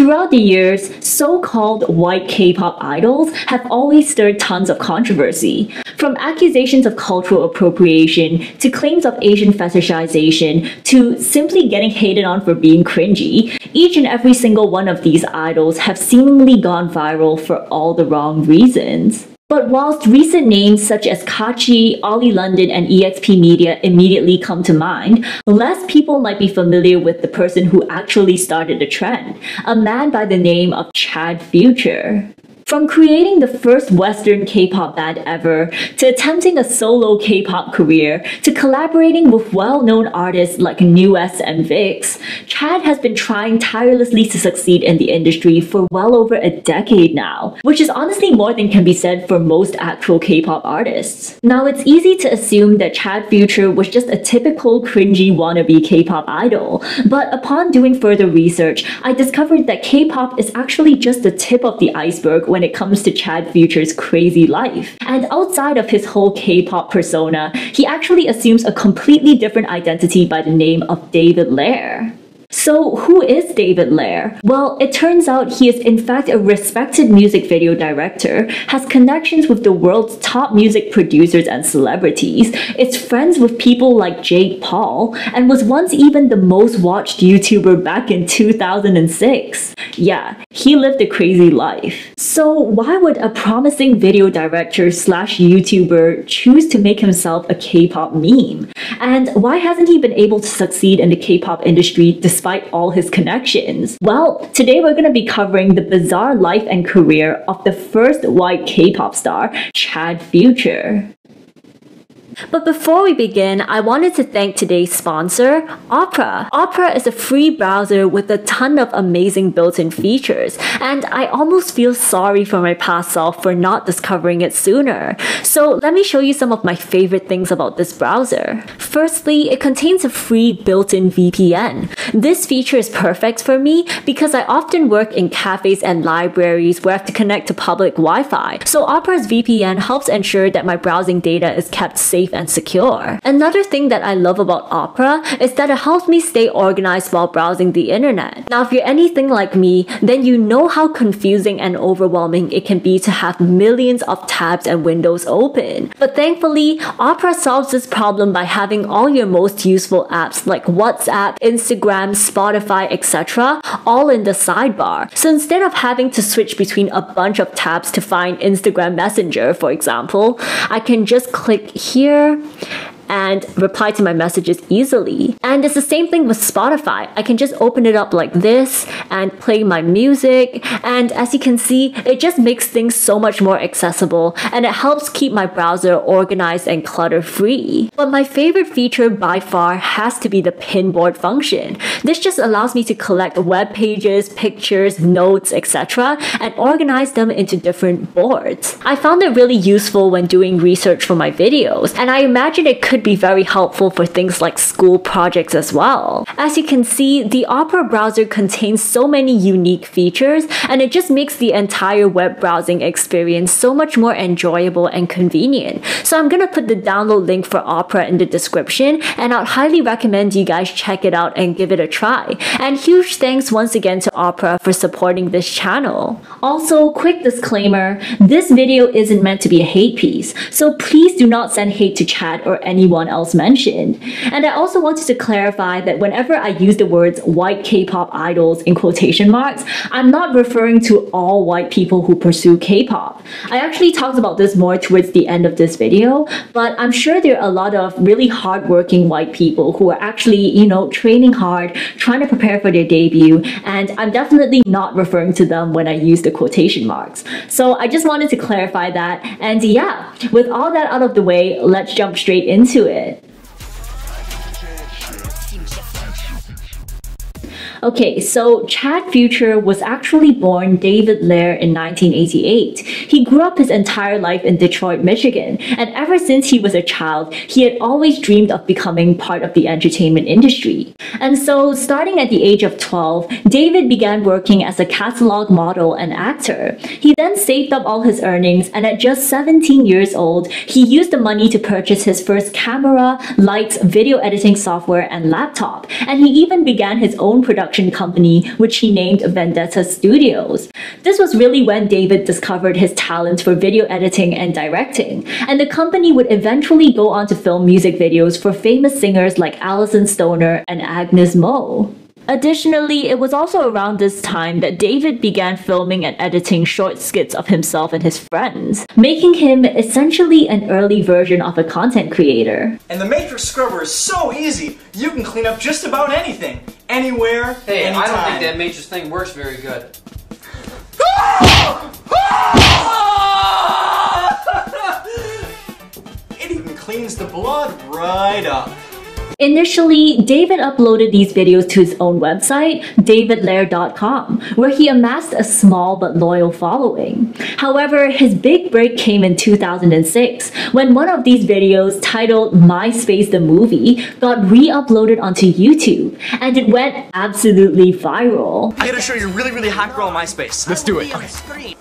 Throughout the years, so-called white K-pop idols have always stirred tons of controversy. From accusations of cultural appropriation, to claims of Asian fetishization, to simply getting hated on for being cringy, each and every single one of these idols have seemingly gone viral for all the wrong reasons. But whilst recent names such as Kaachi, Oli London, and EXP Media immediately come to mind, less people might be familiar with the person who actually started the trend, a man by the name of Chad Future. From creating the first Western K-pop band ever, to attempting a solo K-pop career, to collaborating with well-known artists like NU'EST and VIXX, Chad has been trying tirelessly to succeed in the industry for well over a decade now, which is honestly more than can be said for most actual K-pop artists. Now it's easy to assume that Chad Future was just a typical cringy wannabe K-pop idol, but upon doing further research, I discovered that K-pop is actually just the tip of the iceberg when when it comes to Chad Future's crazy life. And outside of his whole K-pop persona, he actually assumes a completely different identity by the name of David Lehre. So, who is David Lehre? Well, it turns out he is in fact a respected music video director, has connections with the world's top music producers and celebrities, is friends with people like Jake Paul, and was once even the most watched YouTuber back in 2006. Yeah, he lived a crazy life. So, why would a promising video director slash YouTuber choose to make himself a K pop meme? And why hasn't he been able to succeed in the K pop industry despite all his connections? Well, today we're going to be covering the bizarre life and career of the first white K-pop star, Chad Future. But before we begin, I wanted to thank today's sponsor, Opera. Opera is a free browser with a ton of amazing built-in features, and I almost feel sorry for my past self for not discovering it sooner. So let me show you some of my favorite things about this browser. Firstly, it contains a free built-in VPN. This feature is perfect for me because I often work in cafes and libraries where I have to connect to public Wi-Fi. So Opera's VPN helps ensure that my browsing data is kept safe safe and secure. Another thing that I love about Opera is that it helps me stay organized while browsing the internet. Now, if you're anything like me, then you know how confusing and overwhelming it can be to have millions of tabs and windows open. But thankfully, Opera solves this problem by having all your most useful apps like WhatsApp, Instagram, Spotify, etc. all in the sidebar. So instead of having to switch between a bunch of tabs to find Instagram Messenger, for example, I can just click here here and reply to my messages easily. And it's the same thing with Spotify. I can just open it up like this and play my music. And as you can see, it just makes things so much more accessible and it helps keep my browser organized and clutter free. But my favorite feature by far has to be the pinboard function. This just allows me to collect web pages, pictures, notes, etc. and organize them into different boards. I found it really useful when doing research for my videos and I imagine it could be very helpful for things like school projects as well. As you can see, the Opera browser contains so many unique features and it just makes the entire web browsing experience so much more enjoyable and convenient. So I'm gonna put the download link for Opera in the description and I'd highly recommend you guys check it out and give it a try. And huge thanks once again to Opera for supporting this channel. Also, quick disclaimer, this video isn't meant to be a hate piece, so please do not send hate to Chad or anyone else mentioned. And I also wanted to clarify that whenever I use the words white K-pop idols in quotation marks, I'm not referring to all white people who pursue K-pop. I actually talked about this more towards the end of this video, but I'm sure there are a lot of really hardworking white people who are actually, you know, training hard, trying to prepare for their debut, and I'm definitely not referring to them when I use the quotation marks. So I just wanted to clarify that, and yeah, with all that out of the way, let's jump straight into it. Okay, so Chad Future was actually born David Lehre in 1988. He grew up his entire life in Detroit, Michigan, and ever since he was a child, he had always dreamed of becoming part of the entertainment industry. And so, starting at the age of 12, David began working as a catalog model and actor. He then saved up all his earnings, and at just 17 years old, he used the money to purchase his first camera, lights, video editing software, and laptop. And he even began his own production production company, which he named Vendetta Studios. This was really when David discovered his talent for video editing and directing, and the company would eventually go on to film music videos for famous singers like Alyson Stoner and Agnez Mo. Additionally, it was also around this time that David began filming and editing short skits of himself and his friends, making him essentially an early version of a content creator. And the Matrix Scrubber is so easy, you can clean up just about anything, anywhere, Hey, anytime. I don't think that Matrix thing works very good. it even cleans the blood right up. Initially, David uploaded these videos to his own website, davidlehre.com, where he amassed a small but loyal following. However, his big break came in 2006 when one of these videos, titled MySpace the Movie, got re uploaded onto YouTube, and it went absolutely viral. I gotta show you a really, really hot girl on MySpace. Let's do it. Okay.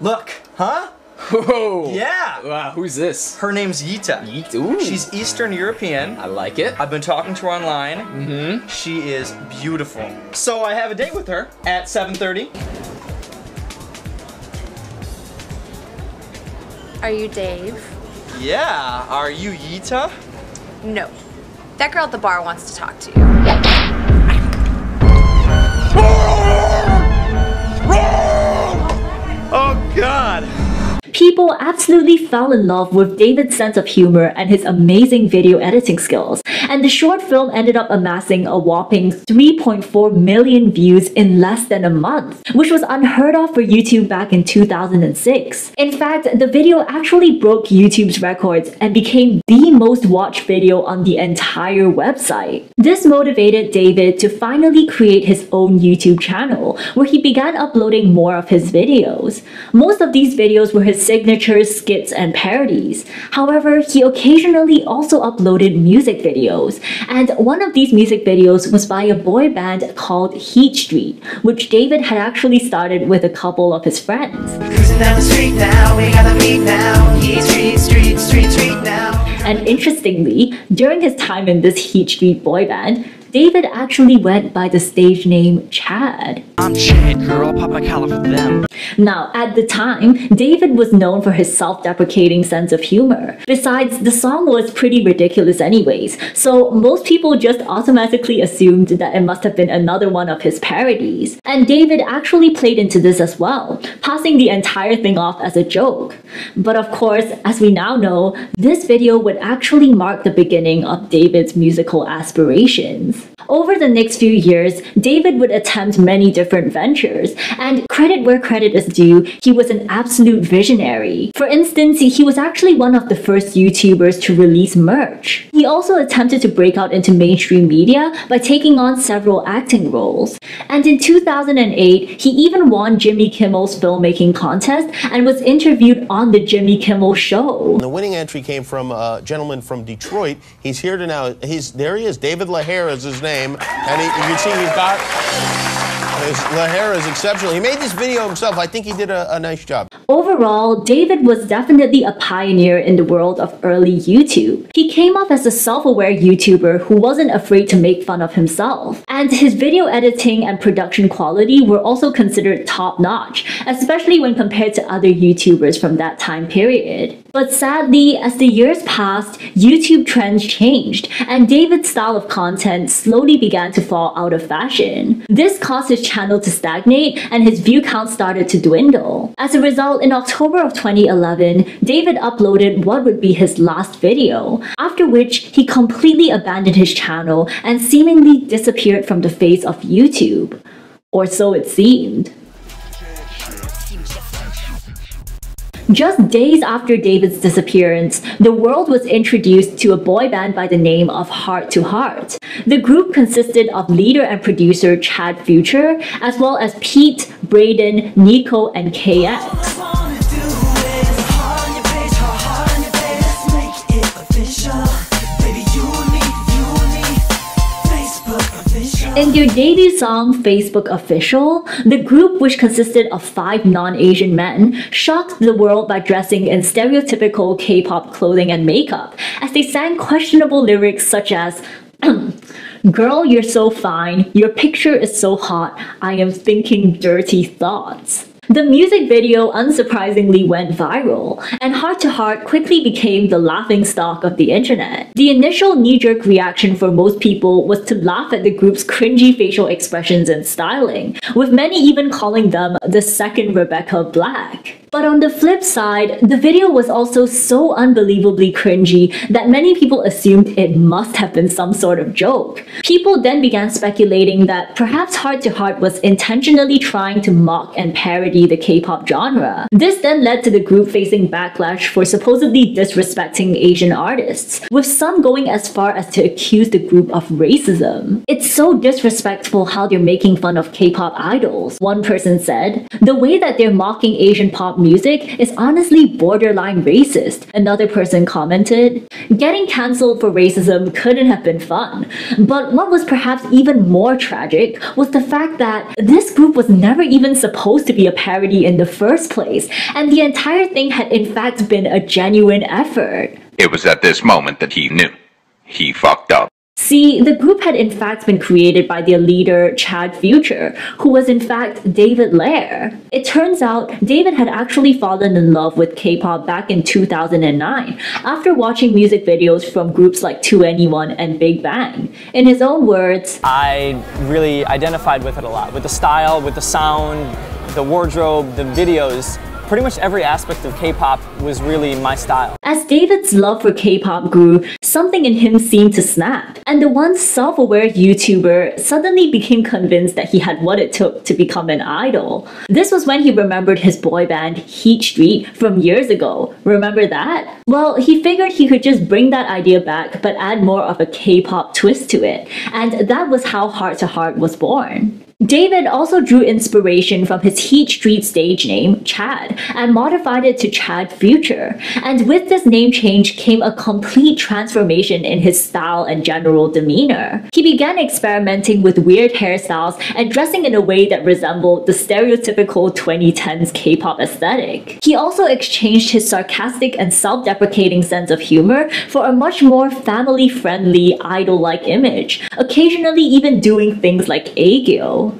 Look, huh? Whoa. Yeah. Wow, who's this? Her name's Yita. Yeet. Ooh. She's Eastern European. I like it. I've been talking to her online. Mm-hmm. She is beautiful. So I have a date with her at 7:30. Are you Dave? Yeah. Are you Yita? No. That girl at the bar wants to talk to you. Oh God. People absolutely fell in love with David's sense of humor and his amazing video editing skills, and the short film ended up amassing a whopping 3.4 million views in less than a month, which was unheard of for YouTube back in 2006. In fact, the video actually broke YouTube's records and became the most watched video on the entire website. This motivated David to finally create his own YouTube channel, where he began uploading more of his videos. Most of these videos were his signature skits and parodies. However, he occasionally also uploaded music videos, and one of these music videos was by a boy band called Heat Street, which David had actually started with a couple of his friends. Street street, street. And interestingly, during his time in this Heat Street boy band, David actually went by the stage name Chad. I'm Chad, girl, my collar for them. Now, at the time, David was known for his self deprecating sense of humor. Besides, the song was pretty ridiculous, anyways, so most people just automatically assumed that it must have been another one of his parodies. And David actually played into this as well, passing the entire thing off as a joke. But of course, as we now know, this video would actually mark the beginning of David's musical aspirations. Over the next few years, David would attempt many different ventures, and credit where credit is due, he was an absolute visionary. For instance, he was actually one of the first YouTubers to release merch. He also attempted to break out into mainstream media by taking on several acting roles. And in 2008, he even won Jimmy Kimmel's filmmaking contest and was interviewed on the Jimmy Kimmel Show. The winning entry came from a gentleman from Detroit. He's here to now. He's there. He is. David Lahair is his name, and he, you can see he's got. Lahair is exceptional. He made this video himself. I think he did a, a nice job. Overall, David was definitely a pioneer in the world of early YouTube. He came off as a self-aware YouTuber who wasn't afraid to make fun of himself. And his video editing and production quality were also considered top-notch, especially when compared to other YouTubers from that time period. But sadly, as the years passed, YouTube trends changed, and David's style of content slowly began to fall out of fashion. This caused his channel to stagnate, and his view count started to dwindle. As a result, in October of 2011, David uploaded what would be his last video, after which he completely abandoned his channel and seemingly disappeared from the face of YouTube. Or so it seemed. Just days after David's disappearance, the world was introduced to a boy band by the name of Heart to Heart. The group consisted of leader and producer Chad Future, as well as Pete, Braden, Nico, and KX. In their debut song, Facebook Official, the group, which consisted of five non Asian men, shocked the world by dressing in stereotypical K pop clothing and makeup, as they sang questionable lyrics such as, Girl, you're so fine. Your picture is so hot. I am thinking dirty thoughts. The music video unsurprisingly went viral, and Heart to Heart quickly became the laughing stock of the internet. The initial knee jerk reaction for most people was to laugh at the group's cringy facial expressions and styling, with many even calling them the second Rebecca Black. But on the flip side, the video was also so unbelievably cringy that many people assumed it must have been some sort of joke. People then began speculating that perhaps Heart to Heart was intentionally trying to mock and parody the K-pop genre. This then led to the group facing backlash for supposedly disrespecting Asian artists, with some going as far as to accuse the group of racism. It's so disrespectful how they're making fun of K-pop idols, one person said. The way that they're mocking Asian pop music is honestly borderline racist, another person commented. Getting cancelled for racism couldn't have been fun, but what was perhaps even more tragic was the fact that this group was never even supposed to be a parody in the first place, and the entire thing had in fact been a genuine effort. It was at this moment that he knew. He fucked up. See, the group had in fact been created by their leader, Chad Future, who was in fact David Lehre. It turns out David had actually fallen in love with K-pop back in 2009 after watching music videos from groups like 2NE1 and Big Bang. In his own words, I really identified with it a lot, with the style, with the sound, the wardrobe, the videos. Pretty much every aspect of K-pop was really my style. As David's love for K-pop grew, something in him seemed to snap, and the once self-aware YouTuber suddenly became convinced that he had what it took to become an idol. This was when he remembered his boy band Heat Street from years ago. Remember that? Well, he figured he could just bring that idea back but add more of a K-pop twist to it, and that was how Heart to Heart was born. David also drew inspiration from his Heat Street stage name, Chad, and modified it to Chad Future. And with this name change came a complete transformation in his style and general demeanor. He began experimenting with weird hairstyles and dressing in a way that resembled the stereotypical 2010s K-pop aesthetic. He also exchanged his sarcastic and self-deprecating sense of humor for a much more family-friendly, idol-like image, occasionally even doing things like Aegyo.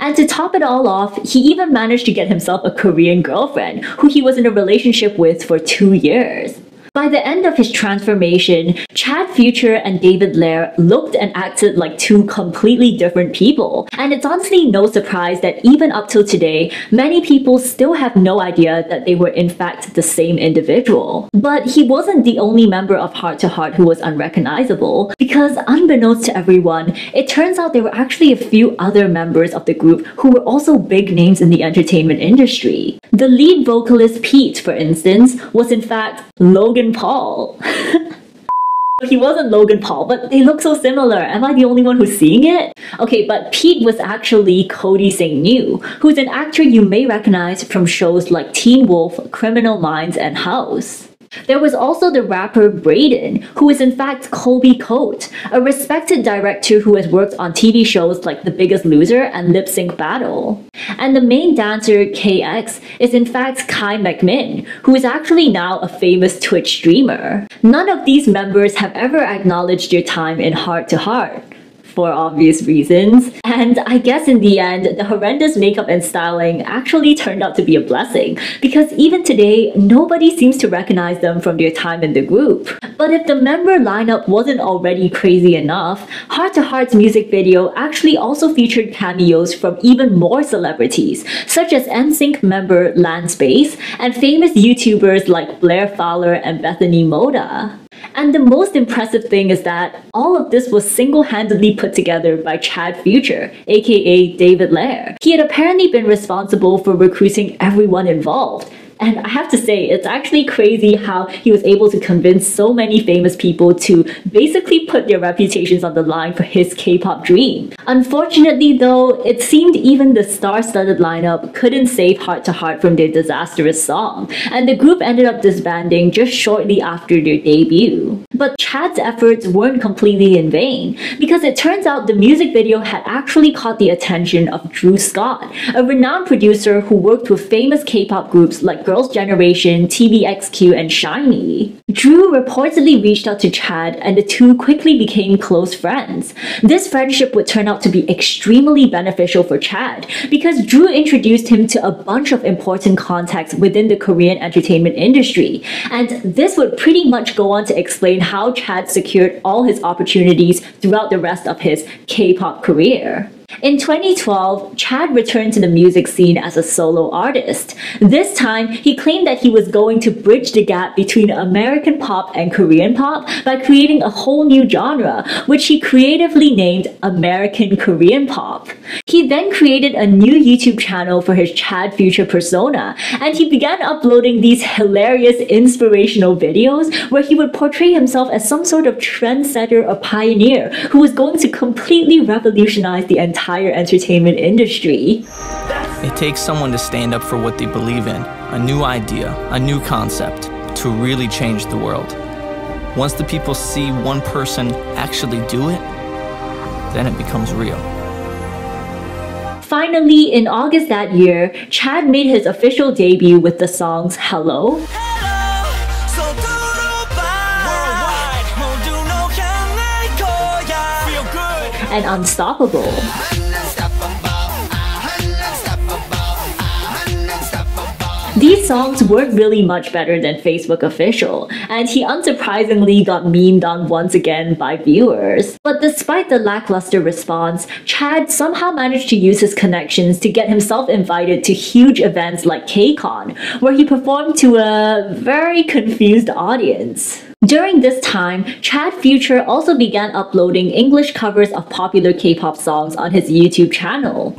And to top it all off, he even managed to get himself a Korean girlfriend who he was in a relationship with for two years. By the end of his transformation, Chad Future and David Lehre looked and acted like two completely different people. And it's honestly no surprise that even up till today, many people still have no idea that they were in fact the same individual. But he wasn't the only member of Heart to Heart who was unrecognizable, because unbeknownst to everyone, it turns out there were actually a few other members of the group who were also big names in the entertainment industry. The lead vocalist Pete, for instance, was in fact Logan Paul. He wasn't Logan Paul, but they look so similar. Am I the only one who's seeing it? Okay, but Pete was actually Cody Saintgnue, who's an actor you may recognize from shows like Teen Wolf, Criminal Minds, and House. There was also the rapper Brayden, who is in fact Colby Coate, a respected director who has worked on TV shows like The Biggest Loser and Lip Sync Battle. And the main dancer, KX, is in fact Kai McMinn, who is actually now a famous Twitch streamer. None of these members have ever acknowledged their time in Heart to Heart for obvious reasons. And I guess in the end, the horrendous makeup and styling actually turned out to be a blessing because even today, nobody seems to recognize them from their time in the group. But if the member lineup wasn't already crazy enough, Heart to Heart's music video actually also featured cameos from even more celebrities, such as NSYNC member Lance Bass and famous YouTubers like Blair Fowler and Bethany Mota. And the most impressive thing is that all of this was single-handedly put together by Chad Future, aka David Lehre. He had apparently been responsible for recruiting everyone involved, and I have to say, it's actually crazy how he was able to convince so many famous people to basically put their reputations on the line for his K-pop dream. Unfortunately though, it seemed even the star-studded lineup couldn't save Heart to Heart from their disastrous song, and the group ended up disbanding just shortly after their debut. But Chad's efforts weren't completely in vain, because it turns out the music video had actually caught the attention of Drew Scott, a renowned producer who worked with famous K-pop groups like Girls' Generation, TVXQ, and SHINee. Drew reportedly reached out to Chad, and the two quickly became close friends. This friendship would turn out to be extremely beneficial for Chad because Drew introduced him to a bunch of important contacts within the Korean entertainment industry, and this would pretty much go on to explain how Chad secured all his opportunities throughout the rest of his K-pop career. In 2012, Chad returned to the music scene as a solo artist. This time, he claimed that he was going to bridge the gap between American pop and Korean pop by creating a whole new genre, which he creatively named American Korean Pop. He then created a new YouTube channel for his Chad Future persona, and he began uploading these hilarious inspirational videos where he would portray himself as some sort of trendsetter or pioneer who was going to completely revolutionize the entire entertainment industry. It takes someone to stand up for what they believe in, a new idea, a new concept, to really change the world. Once the people see one person actually do it, then it becomes real. Finally, in August that year, Chad made his official debut with the songs Hello, and Unstoppable. These songs weren't really much better than Facebook Official, and he unsurprisingly got memed on once again by viewers. But despite the lackluster response, Chad somehow managed to use his connections to get himself invited to huge events like KCON, where he performed to a very confused audience. During this time, Chad Future also began uploading English covers of popular K-pop songs on his YouTube channel.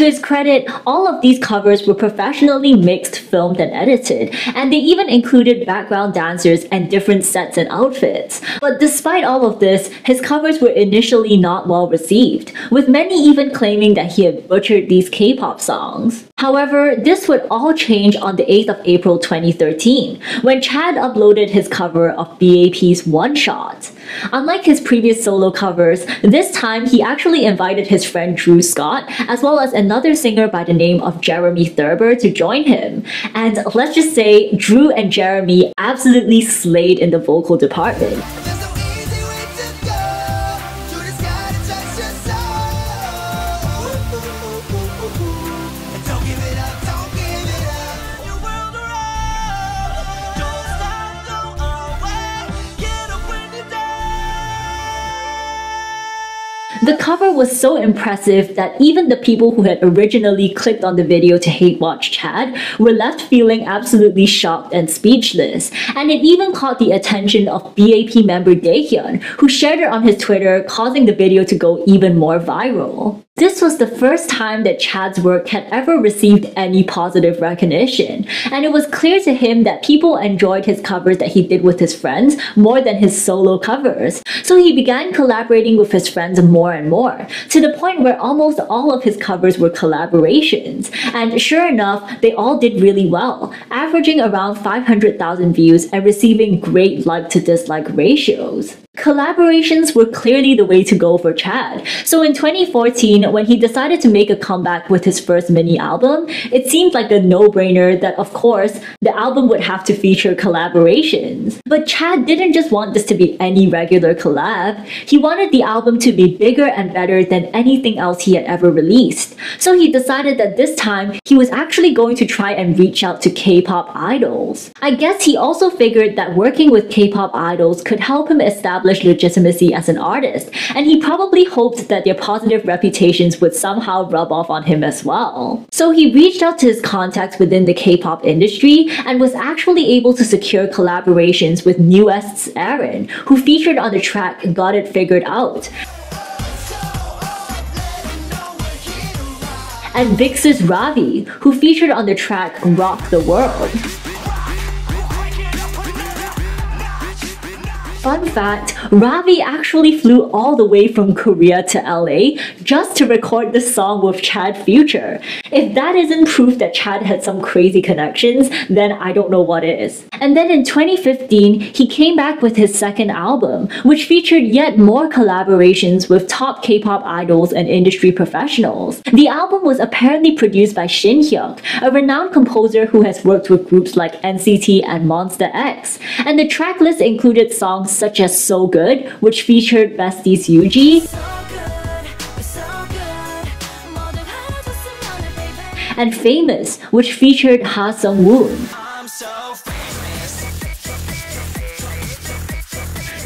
To his credit, all of these covers were professionally mixed, filmed, and edited, and they even included background dancers and different sets and outfits. But despite all of this, his covers were initially not well received, with many even claiming that he had butchered these K-pop songs. However, this would all change on the 8th of April 2013, when Chad uploaded his cover of BAP's One Shot. Unlike his previous solo covers, this time he actually invited his friend Drew Scott, as well as another singer by the name of Jeremy Thurber to join him. And let's just say, Drew and Jeremy absolutely slayed in the vocal department. Was so impressive that even the people who had originally clicked on the video to hate watch Chad were left feeling absolutely shocked and speechless. And it even caught the attention of BAP member Daehyun, who shared it on his Twitter, causing the video to go even more viral. This was the first time that Chad's work had ever received any positive recognition, and it was clear to him that people enjoyed his covers that he did with his friends more than his solo covers. So he began collaborating with his friends more and more, to the point where almost all of his covers were collaborations. And sure enough, they all did really well, averaging around 500,000 views and receiving great like to dislike ratios. Collaborations were clearly the way to go for Chad. So in 2014, when he decided to make a comeback with his first mini album, it seemed like a no-brainer that of course, the album would have to feature collaborations. But Chad didn't just want this to be any regular collab. He wanted the album to be bigger and better than anything else he had ever released. So he decided that this time, he was actually going to try and reach out to K-pop idols. I guess he also figured that working with K-pop idols could help him establish legitimacy as an artist, and he probably hoped that their positive reputations would somehow rub off on him as well. So he reached out to his contacts within the K-pop industry and was actually able to secure collaborations with NU'EST's Aaron, who featured on the track Got It Figured Out. And VIXX's Ravi, who featured on the track Rock the World. Fun fact, Ravi actually flew all the way from Korea to LA just to record the song with Chad Future. If that isn't proof that Chad had some crazy connections, then I don't know what is. And then in 2015, he came back with his second album, which featured yet more collaborations with top K-pop idols and industry professionals. The album was apparently produced by Shin Hyuk, a renowned composer who has worked with groups like NCT and Monsta X. And the track list included songs such as So Good, which featured BESTie's UJi, and Famous, which featured Ha Sung Woon.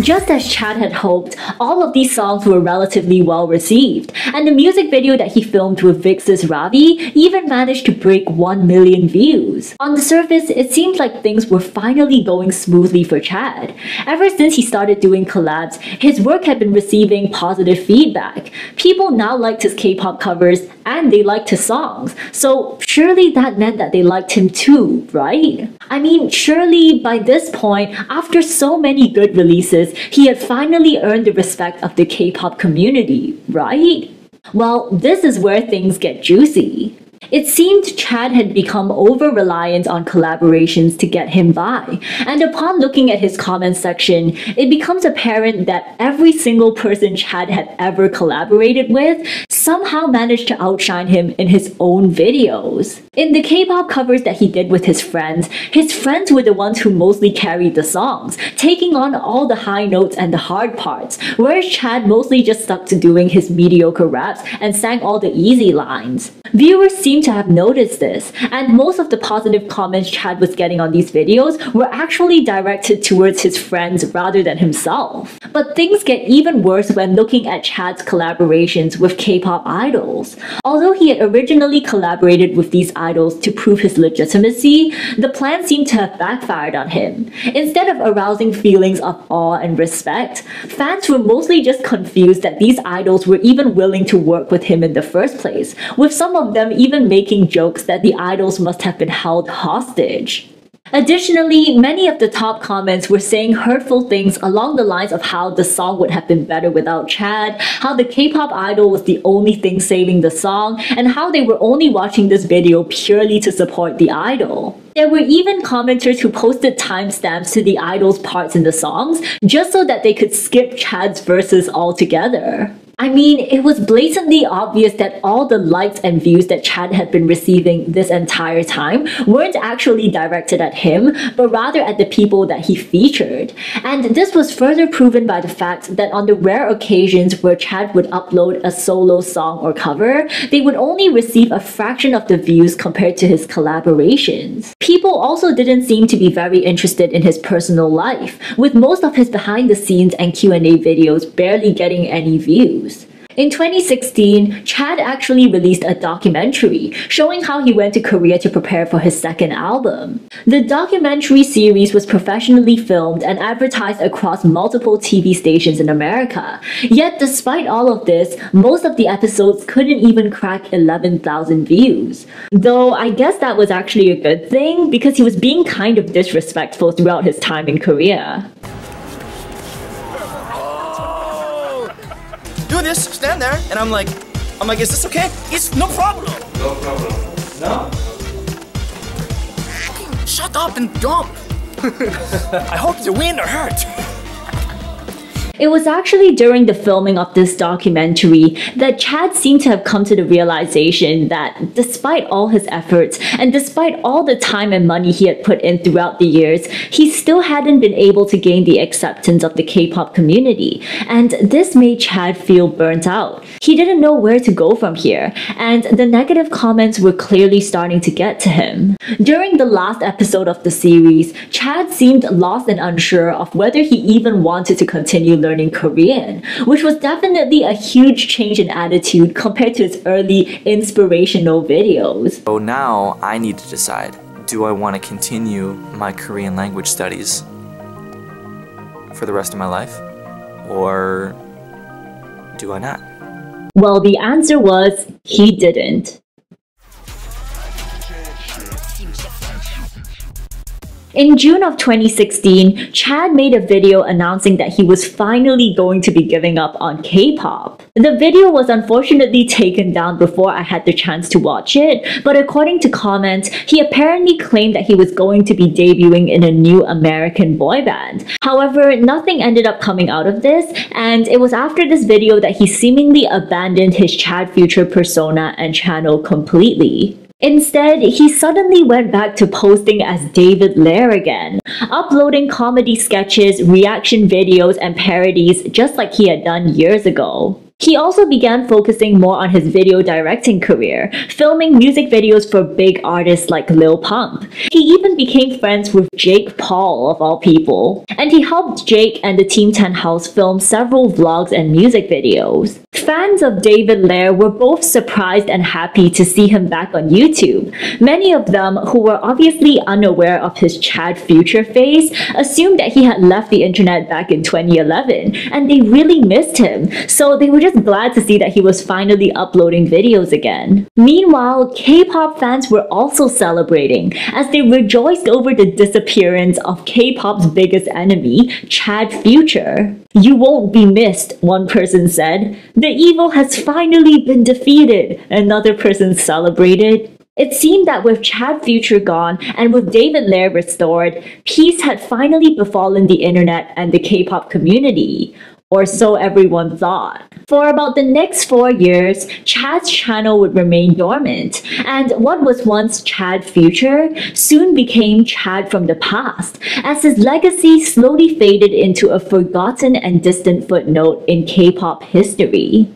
Just as Chad had hoped, all of these songs were relatively well received, and the music video that he filmed with VIXX's Ravi even managed to break 1 million views. On the surface, it seemed like things were finally going smoothly for Chad. Ever since he started doing collabs, his work had been receiving positive feedback. People now liked his K-pop covers and they liked his songs, so surely that meant that they liked him too, right? I mean, surely by this point, after so many good releases, he had finally earned the respect of the K-pop community, right? Well, this is where things get juicy. It seemed Chad had become over reliant on collaborations to get him by, and upon looking at his comment section, it becomes apparent that every single person Chad had ever collaborated with somehow managed to outshine him in his own videos. In the K-pop covers that he did with his friends, his friends were the ones who mostly carried the songs, taking on all the high notes and the hard parts, whereas Chad mostly just stuck to doing his mediocre raps and sang all the easy lines. Viewers seem to have noticed this, and most of the positive comments Chad was getting on these videos were actually directed towards his friends rather than himself. But things get even worse when looking at Chad's collaborations with K-pop idols. Although he had originally collaborated with these idols to prove his legitimacy, the plan seemed to have backfired on him. Instead of arousing feelings of awe and respect, fans were mostly just confused that these idols were even willing to work with him in the first place, with some of them even making jokes that the idols must have been held hostage. Additionally, many of the top comments were saying hurtful things along the lines of how the song would have been better without Chad, how the K-pop idol was the only thing saving the song, and how they were only watching this video purely to support the idol. There were even commenters who posted timestamps to the idol's parts in the songs just so that they could skip Chad's verses altogether. I mean, it was blatantly obvious that all the likes and views that Chad had been receiving this entire time weren't actually directed at him, but rather at the people that he featured. And this was further proven by the fact that on the rare occasions where Chad would upload a solo song or cover, they would only receive a fraction of the views compared to his collaborations. People also didn't seem to be very interested in his personal life, with most of his behind the scenes and Q&A videos barely getting any views. In 2016, Chad actually released a documentary showing how he went to Korea to prepare for his second album. The documentary series was professionally filmed and advertised across multiple TV stations in America. Yet, despite all of this, most of the episodes couldn't even crack 11,000 views. Though I guess that was actually a good thing because he was being kind of disrespectful throughout his time in Korea. Do this, stand there, and I'm like, I'm like, is this okay? It's no problem. No problem. No? Shut up and jump. I hope the wind or hurt. It was actually during the filming of this documentary that Chad seemed to have come to the realization that despite all his efforts and despite all the time and money he had put in throughout the years, he still hadn't been able to gain the acceptance of the K-pop community. And this made Chad feel burnt out. He didn't know where to go from here, and the negative comments were clearly starting to get to him. During the last episode of the series, Chad seemed lost and unsure of whether he even wanted to continue learning Korean, which was definitely a huge change in attitude compared to his early inspirational videos. So now I need to decide do I want to continue my Korean language studies for the rest of my life or do I not? Well, the answer was he didn't. In June of 2016, Chad made a video announcing that he was finally going to be giving up on K-pop. The video was unfortunately taken down before I had the chance to watch it, but according to comments, he apparently claimed that he was going to be debuting in a new American boy band. However, nothing ended up coming out of this, and it was after this video that he seemingly abandoned his Chad Future persona and channel completely. Instead, he suddenly went back to posting as David Lehre again, uploading comedy sketches, reaction videos, and parodies just like he had done years ago. He also began focusing more on his video directing career, filming music videos for big artists like Lil Pump. He even became friends with Jake Paul, of all people, and he helped Jake and the Team 10 House film several vlogs and music videos. Fans of David Lehre were both surprised and happy to see him back on YouTube. Many of them, who were obviously unaware of his Chad Future phase, assumed that he had left the internet back in 2011, and they really missed him, so they were just glad to see that he was finally uploading videos again. Meanwhile, K-pop fans were also celebrating as they rejoiced over the disappearance of K-pop's biggest enemy, Chad Future. You won't be missed, one person said. The evil has finally been defeated, another person celebrated. It seemed that with Chad Future gone and with David Lehre restored, peace had finally befallen the internet and the K-pop community or so everyone thought. For about the next four years, Chad's channel would remain dormant, and what was once Chad Future soon became Chad from the past, as his legacy slowly faded into a forgotten and distant footnote in K-pop history.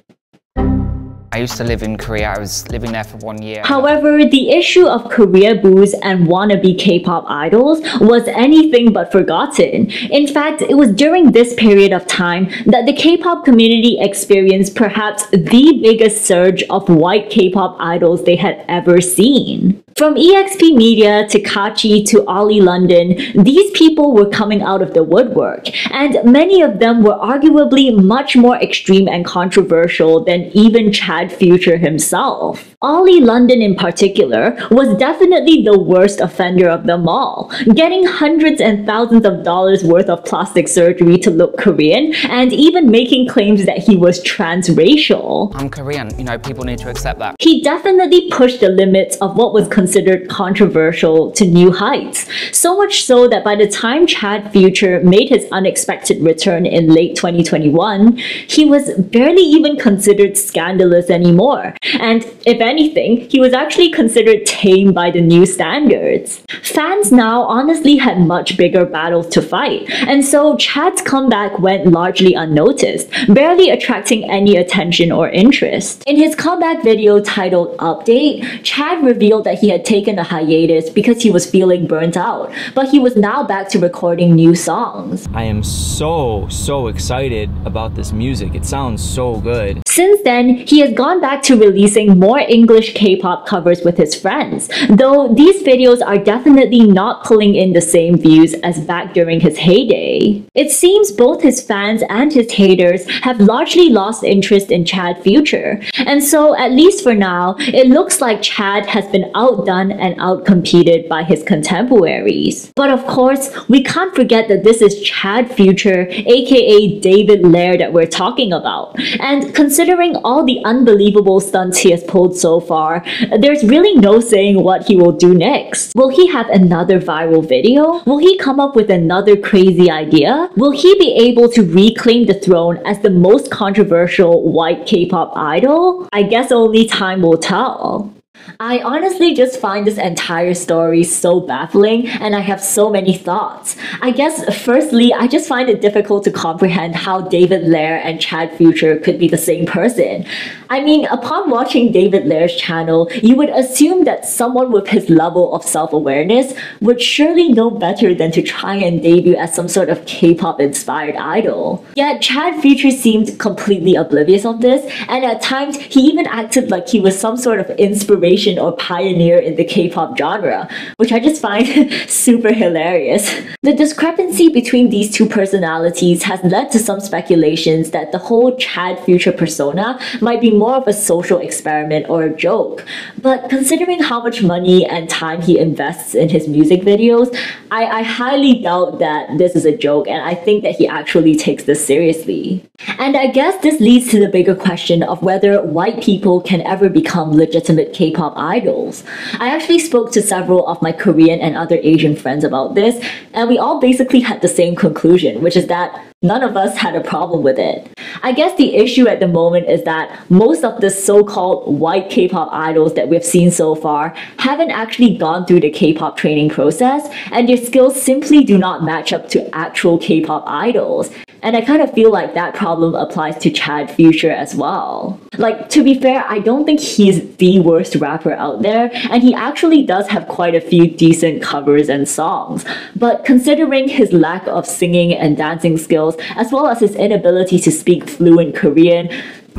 I used to live in Korea. I was living there for one year. However, the issue of Koreaboos and wannabe K-pop idols was anything but forgotten. In fact, it was during this period of time that the K-pop community experienced perhaps the biggest surge of white K-pop idols they had ever seen. From EXP Media to Kaachi to Oli London, these people were coming out of the woodwork, and many of them were arguably much more extreme and controversial than even Chad Future himself. Oli London in particular was definitely the worst offender of them all, getting hundreds and thousands of dollars worth of plastic surgery to look Korean and even making claims that he was transracial. I'm Korean, you know, people need to accept that. He definitely pushed the limits of what was considered controversial to new heights, so much so that by the time Chad Future made his unexpected return in late 2021, he was barely even considered scandalous anymore. And if anything, he was actually considered tame by the new standards. Fans now honestly had much bigger battles to fight, and so Chad's comeback went largely unnoticed, barely attracting any attention or interest. In his comeback video titled Update, Chad revealed that he had taken a hiatus because he was feeling burnt out, but he was now back to recording new songs. I am so, so excited about this music. It sounds so good. Since then, he has gone back to releasing more English K-pop covers with his friends, though these videos are definitely not pulling in the same views as back during his heyday. It seems both his fans and his haters have largely lost interest in Chad Future, and so at least for now, it looks like Chad has been outdone and outcompeted by his contemporaries. But of course, we can't forget that this is Chad Future, aka David Lehre that we're talking about, and considering all the unbelievable stunts he has pulled so far, there's really no saying what he will do next. Will he have another viral video? Will he come up with another crazy idea? Will he be able to reclaim the throne as the most controversial white K-pop idol? I guess only time will tell. I honestly just find this entire story so baffling and I have so many thoughts. I guess firstly, I just find it difficult to comprehend how David Lehre and Chad Future could be the same person. I mean, upon watching David Lehre's channel, you would assume that someone with his level of self-awareness would surely know better than to try and debut as some sort of K-pop inspired idol. Yet Chad Future seemed completely oblivious of this, and at times he even acted like he was some sort of inspiration or pioneer in the K-pop genre, which I just find super hilarious. The discrepancy between these two personalities has led to some speculations that the whole Chad Future persona might be more of a social experiment or a joke. But considering how much money and time he invests in his music videos, I, I highly doubt that this is a joke and I think that he actually takes this seriously. And I guess this leads to the bigger question of whether white people can ever become legitimate K-pop idols. I actually spoke to several of my Korean and other Asian friends about this, and we all basically had the same conclusion, which is that none of us had a problem with it. I guess the issue at the moment is that most of the so-called white K-pop idols that we've seen so far haven't actually gone through the K-pop training process and their skills simply do not match up to actual K-pop idols. And I kind of feel like that problem applies to Chad Future as well. Like, to be fair, I don't think he's the worst rapper out there, and he actually does have quite a few decent covers and songs. But considering his lack of singing and dancing skills, as well as his inability to speak fluent Korean,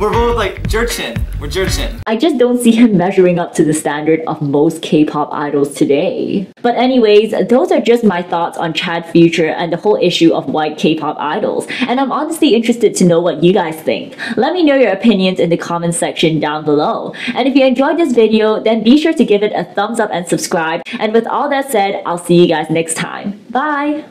We're both like Jurchin. We're Jurchin. I just don't see him measuring up to the standard of most K-pop idols today. But anyways, those are just my thoughts on Chad Future and the whole issue of white K-pop idols. And I'm honestly interested to know what you guys think. Let me know your opinions in the comments section down below. And if you enjoyed this video, then be sure to give it a thumbs up and subscribe. And with all that said, I'll see you guys next time. Bye!